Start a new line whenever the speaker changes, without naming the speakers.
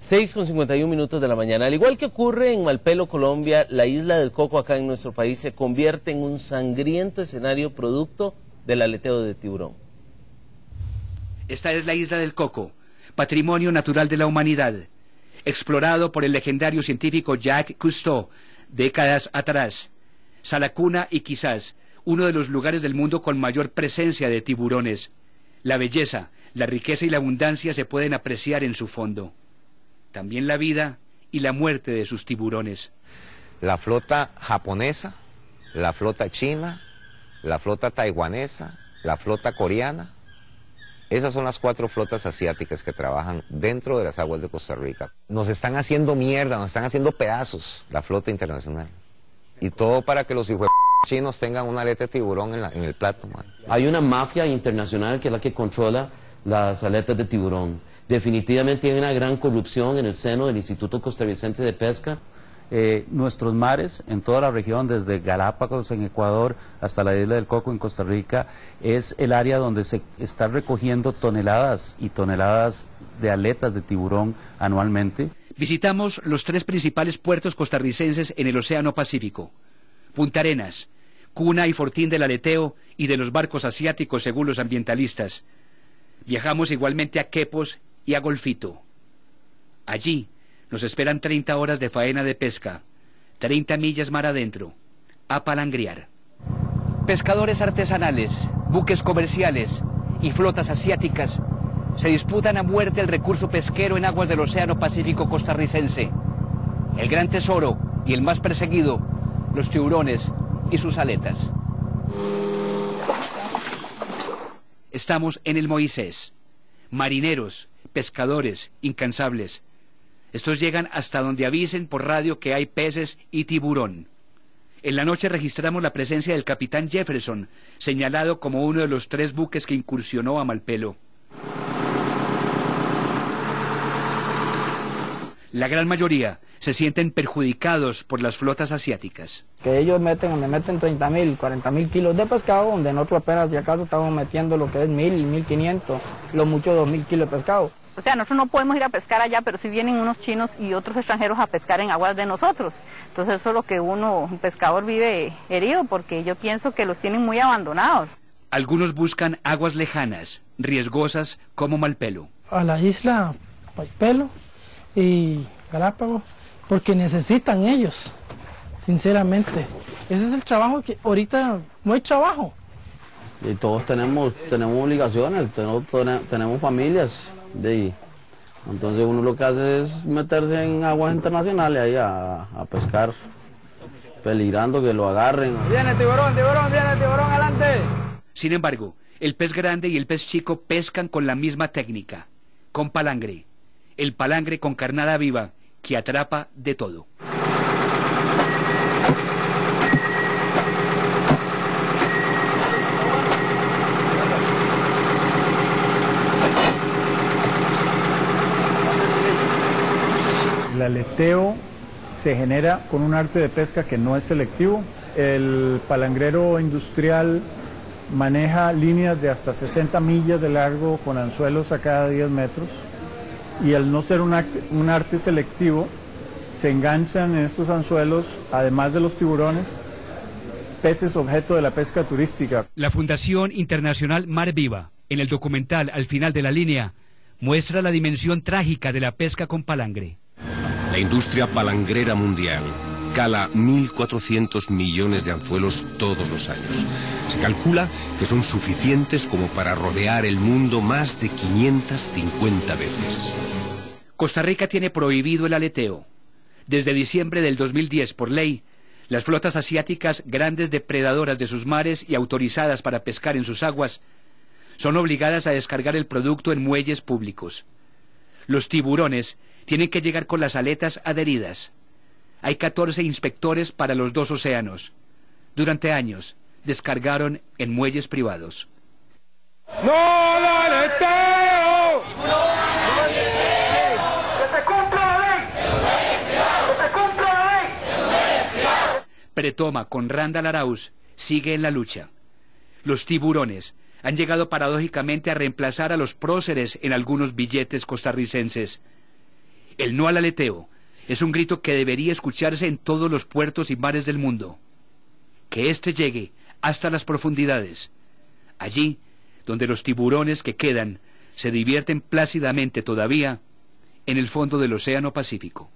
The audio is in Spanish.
6 con 51 minutos de la mañana. Al igual que ocurre en Malpelo, Colombia, la isla del Coco acá en nuestro país se convierte en un sangriento escenario producto del aleteo de tiburón.
Esta es la isla del Coco, patrimonio natural de la humanidad, explorado por el legendario científico Jacques Cousteau décadas atrás. Salacuna y quizás uno de los lugares del mundo con mayor presencia de tiburones. La belleza, la riqueza y la abundancia se pueden apreciar en su fondo también la vida y la muerte de sus tiburones.
La flota japonesa, la flota china, la flota taiwanesa, la flota coreana. Esas son las cuatro flotas asiáticas que trabajan dentro de las aguas de Costa Rica. Nos están haciendo mierda, nos están haciendo pedazos la flota internacional. Y todo para que los hijos chinos tengan una aleta de tiburón en, el plato.
Hay una mafia internacional que es la que controla las aletas de tiburón. Definitivamente hay una gran corrupción en el seno del Instituto Costarricense de Pesca.
Eh, nuestros mares en toda la región, desde Galápagos en Ecuador hasta la isla del Coco en Costa Rica, es el área donde se está recogiendo toneladas y toneladas de aletas de tiburón anualmente.
Visitamos los tres principales puertos costarricenses en el Océano Pacífico. Punta Arenas, cuna y fortín del aleteo y de los barcos asiáticos según los ambientalistas. Viajamos igualmente a Quepos y a Golfito. Allí nos esperan 30 horas de faena de pesca, 30 millas mar adentro, a palangriar. Pescadores artesanales, buques comerciales y flotas asiáticas se disputan a muerte el recurso pesquero en aguas del Océano Pacífico costarricense. El gran tesoro y el más perseguido, los tiburones y sus aletas. Estamos en el Moisés. Marineros, pescadores incansables. Estos llegan hasta donde avisen por radio que hay peces y tiburón. En la noche registramos la presencia del capitán Jefferson, señalado como uno de los tres buques que incursionó a Malpelo. La gran mayoría se sienten perjudicados por las flotas asiáticas.
Que ellos meten, me meten 30 mil, 40 mil kilos de pescado, donde nosotros apenas si acaso estamos metiendo lo que es mil, mil quinientos, lo mucho dos mil kilos de pescado.
O sea, nosotros no podemos ir a pescar allá, pero si vienen unos chinos y otros extranjeros a pescar en aguas de nosotros. Entonces eso es lo que uno, un pescador, vive herido, porque yo pienso que los tienen muy abandonados.
Algunos buscan aguas lejanas, riesgosas como Malpelo.
A la isla Malpelo y Galápagos, porque necesitan ellos, sinceramente. Ese es el trabajo que ahorita no hay trabajo.
Y todos tenemos, tenemos obligaciones, tenemos, tenemos familias de Entonces uno lo que hace es meterse en aguas internacionales ahí a, pescar, peligrando que lo agarren.
Viene tiburón, tiburón, viene tiburón, adelante.
Sin embargo, el pez grande y el pez chico pescan con la misma técnica, con palangre. El palangre con carnada viva, que atrapa de todo.
El aleteo se genera con un arte de pesca que no es selectivo. El palangrero industrial maneja líneas de hasta 60 millas de largo con anzuelos a cada 10 metros y al no ser un, un arte selectivo se enganchan en estos anzuelos, además de los tiburones, peces objeto de la pesca turística.
La Fundación Internacional Mar Viva, en el documental Al final de la línea, muestra la dimensión trágica de la pesca con palangre.
La industria palangrera mundial cala 1.400 millones de anzuelos todos los años. Se calcula que son suficientes como para rodear el mundo más de 550 veces.
Costa Rica tiene prohibido el aleteo. Desde diciembre del 2010, por ley, las flotas asiáticas, grandes depredadoras de sus mares y autorizadas para pescar en sus aguas, son obligadas a descargar el producto en muelles públicos. Los tiburones tienen que llegar con las aletas adheridas. Hay 14 inspectores para los dos océanos. Durante años, descargaron en muelles privados. ¡No aleteo! Pretoma con Randall Arauz sigue en la lucha. Los tiburones han llegado paradójicamente a reemplazar a los próceres en algunos billetes costarricenses El no al aleteo es un grito que debería escucharse en todos los puertos y mares del mundo. Que éste llegue hasta las profundidades, allí donde los tiburones que quedan se divierten plácidamente todavía en el fondo del Océano Pacífico.